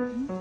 Mm-hmm.